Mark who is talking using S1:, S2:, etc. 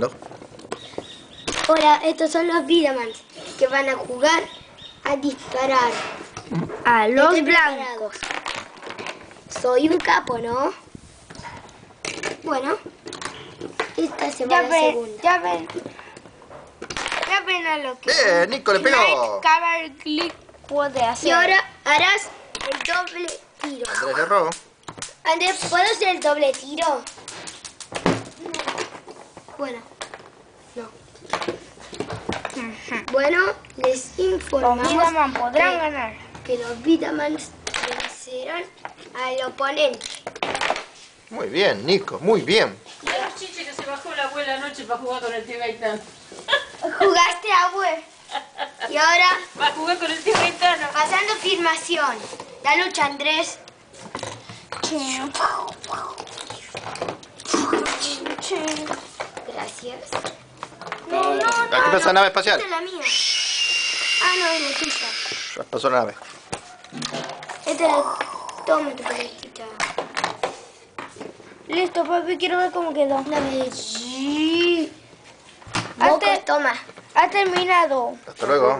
S1: No.
S2: Hola, estos son los Vidamans que van a jugar a disparar.
S3: A los
S2: Estoy
S3: blancos.
S2: Soy un capo, ¿no? Bueno, esta se va a
S3: Ya
S2: la
S3: ven,
S2: segunda.
S3: ya ven. Ya ven a lo que
S1: Bien, Nico le pegó.
S3: Night Cover Click puede hacer.
S2: Y ahora harás el doble tiro.
S1: Andrés erró.
S2: Andrés, ¿puedo hacer el doble tiro? Bueno, no. Bueno, les
S3: los
S2: informamos
S3: Vidaman podrán
S2: que-
S3: ganar.
S2: que los Vitamans vencerán al oponente.
S1: Muy bien, Nico, muy bien.
S4: Y el chiche que se bajó la abuela anoche para jugar con el tío Gaitán.
S2: Jugaste, abue. Y ahora,
S4: Va a jugar con el tío Gaitano.
S2: pasando filmación. La lucha, Andrés. Gracias.
S3: No, no,
S1: Aquí pasa la nave espacial.
S2: Esta es la mía. Ah, no, es la tuya.
S1: Ya pasó la nave.
S2: Esta es la... Toma tu pelotita.
S3: Listo, papi, quiero ver cómo quedó. Sí.
S2: Moco,
S3: Hazte-
S2: toma.
S3: Ha terminado.
S1: Hasta luego.